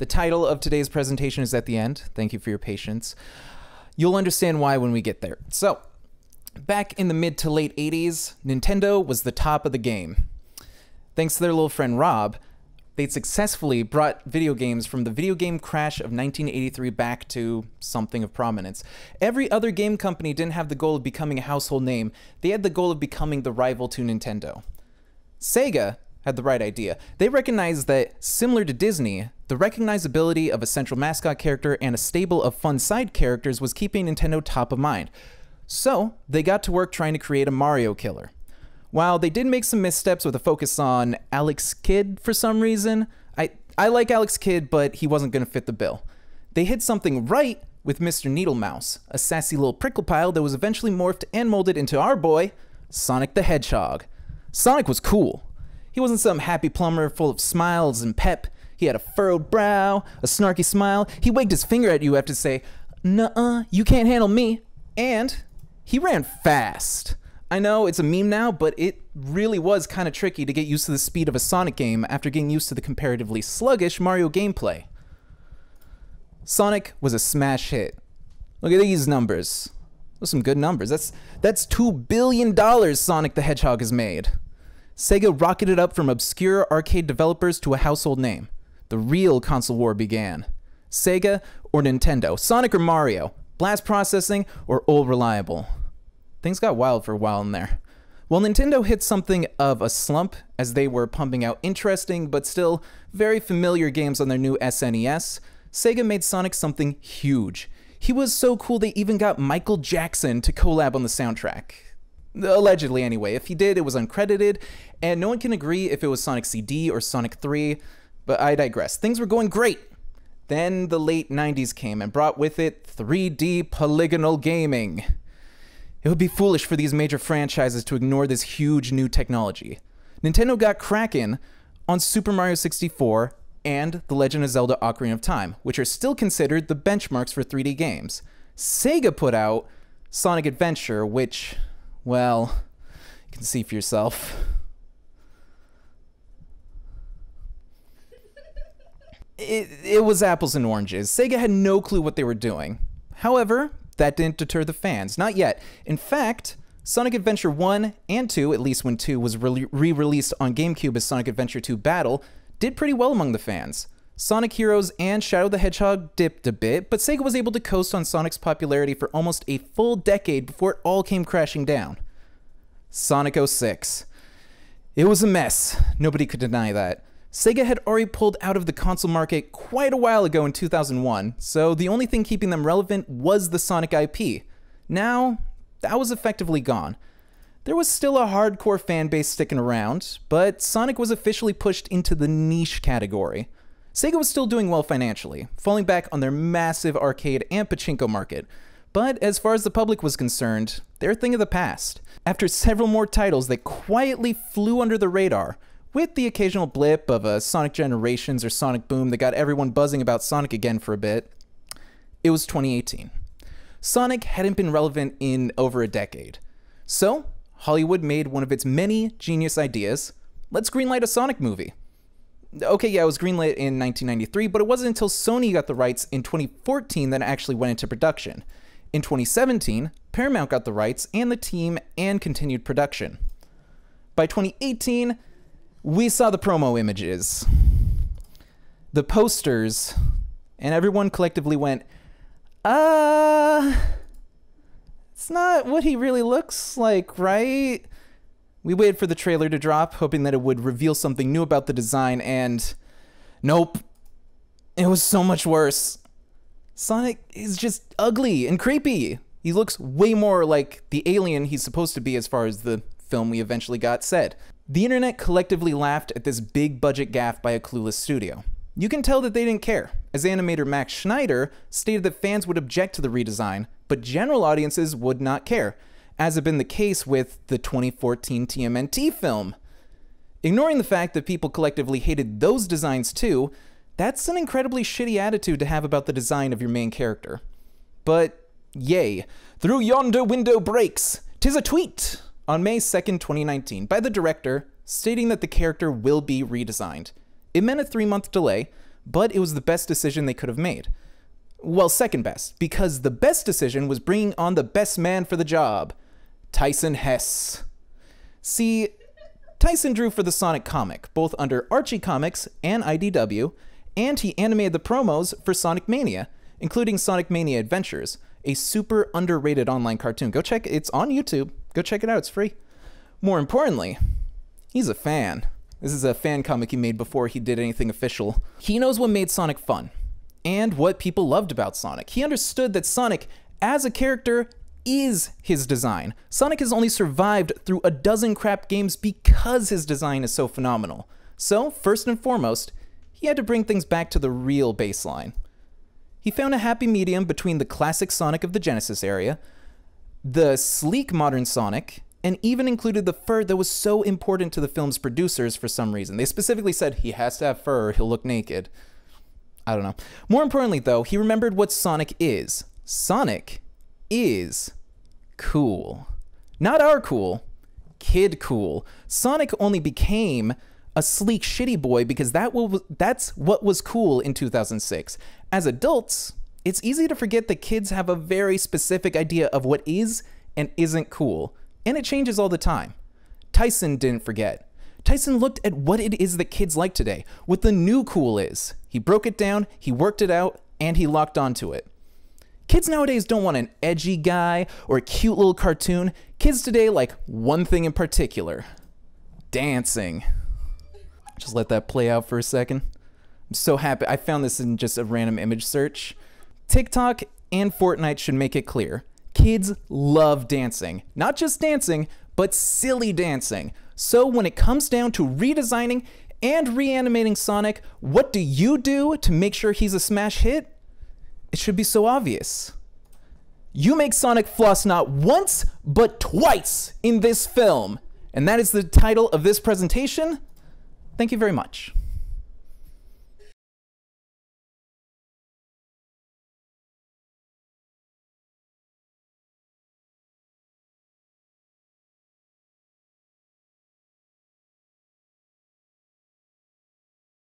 The title of today's presentation is at the end. Thank you for your patience. You'll understand why when we get there. So, back in the mid to late 80s, Nintendo was the top of the game. Thanks to their little friend R.O.B., they'd successfully brought video games from the video game crash of 1983 back to something of prominence. Every other game company didn't have the goal of becoming a household name, they had the goal of becoming the rival to Nintendo. Sega had the right idea. They recognized that, similar to Disney, the recognizability of a central mascot character and a stable of fun side characters was keeping Nintendo top of mind. So, they got to work trying to create a Mario killer. While they did make some missteps with a focus on Alex Kidd for some reason, I, I like Alex Kidd, but he wasn't going to fit the bill. They hit something right with Mr. Needle Mouse, a sassy little prickle pile that was eventually morphed and molded into our boy, Sonic the Hedgehog. Sonic was cool. He wasn't some happy plumber full of smiles and pep. He had a furrowed brow, a snarky smile. He waved his finger at you after say, "Nuh-uh, you can't handle me." And he ran fast. I know it's a meme now, but it really was kind of tricky to get used to the speed of a Sonic game after getting used to the comparatively sluggish Mario gameplay. Sonic was a smash hit. Look at these numbers. Those are some good numbers. That's that's 2 billion dollars Sonic the Hedgehog has made. Sega rocketed up from obscure arcade developers to a household name. The real console war began. Sega or Nintendo, Sonic or Mario, blast processing or old reliable. Things got wild for a while in there. While Nintendo hit something of a slump as they were pumping out interesting but still very familiar games on their new SNES, Sega made Sonic something huge. He was so cool they even got Michael Jackson to collab on the soundtrack. Allegedly, anyway. If he did, it was uncredited, and no one can agree if it was Sonic CD or Sonic 3, but I digress. Things were going great. Then the late 90s came and brought with it 3D polygonal gaming. It would be foolish for these major franchises to ignore this huge new technology. Nintendo got cracking on Super Mario 64 and The Legend of Zelda Ocarina of Time, which are still considered the benchmarks for 3D games. Sega put out Sonic Adventure, which well, you can see for yourself. It, it was apples and oranges. Sega had no clue what they were doing. However, that didn't deter the fans. Not yet. In fact, Sonic Adventure 1 and 2, at least when 2 was re released on GameCube as Sonic Adventure 2 Battle, did pretty well among the fans. Sonic Heroes and Shadow the Hedgehog dipped a bit, but Sega was able to coast on Sonic's popularity for almost a full decade before it all came crashing down. Sonic 06. It was a mess. Nobody could deny that. Sega had already pulled out of the console market quite a while ago in 2001, so the only thing keeping them relevant was the Sonic IP. Now, that was effectively gone. There was still a hardcore fan base sticking around, but Sonic was officially pushed into the niche category. Sega was still doing well financially, falling back on their massive arcade and pachinko market. But as far as the public was concerned, they're a thing of the past. After several more titles that quietly flew under the radar, with the occasional blip of a Sonic Generations or Sonic Boom that got everyone buzzing about Sonic again for a bit, it was 2018. Sonic hadn't been relevant in over a decade. So, Hollywood made one of its many genius ideas let's greenlight a Sonic movie okay, yeah, it was greenlit in 1993, but it wasn't until Sony got the rights in 2014 that it actually went into production. In 2017, Paramount got the rights and the team and continued production. By 2018, we saw the promo images, the posters, and everyone collectively went, uh, it's not what he really looks like, right? We waited for the trailer to drop, hoping that it would reveal something new about the design, and nope. It was so much worse. Sonic is just ugly and creepy. He looks way more like the alien he's supposed to be as far as the film we eventually got said. The internet collectively laughed at this big budget gaffe by a clueless studio. You can tell that they didn't care, as animator Max Schneider stated that fans would object to the redesign, but general audiences would not care, as had been the case with the 2014 TMNT film. Ignoring the fact that people collectively hated those designs too, that's an incredibly shitty attitude to have about the design of your main character. But yay, through yonder window breaks, tis a tweet on May 2nd, 2019, by the director stating that the character will be redesigned. It meant a three month delay, but it was the best decision they could have made. Well, second best, because the best decision was bringing on the best man for the job, Tyson Hesse. See, Tyson drew for the Sonic comic, both under Archie Comics and IDW, and he animated the promos for Sonic Mania, including Sonic Mania Adventures, a super underrated online cartoon. Go check it's on YouTube. Go check it out. It's free. More importantly, he's a fan. This is a fan comic he made before he did anything official. He knows what made Sonic fun and what people loved about Sonic. He understood that Sonic, as a character, is his design. Sonic has only survived through a dozen crap games because his design is so phenomenal. So, first and foremost, he had to bring things back to the real baseline. He found a happy medium between the classic Sonic of the Genesis area, the sleek modern Sonic, and even included the fur that was so important to the film's producers for some reason. They specifically said he has to have fur, or he'll look naked. I don't know. More importantly, though, he remembered what Sonic is. Sonic is cool. Not our cool, kid cool. Sonic only became a sleek shitty boy because that was that's what was cool in 2006. As adults, it's easy to forget that kids have a very specific idea of what is and isn't cool, and it changes all the time. Tyson didn't forget. Tyson looked at what it is that kids like today, what the new cool is. He broke it down, he worked it out, and he locked onto it. Kids nowadays don't want an edgy guy or a cute little cartoon. Kids today like one thing in particular dancing. Just let that play out for a second. I'm so happy. I found this in just a random image search. TikTok and Fortnite should make it clear. Kids love dancing. Not just dancing, but silly dancing. So when it comes down to redesigning and reanimating Sonic, what do you do to make sure he's a smash hit? It should be so obvious. You make Sonic floss not once, but twice in this film. And that is the title of this presentation. Thank you very much.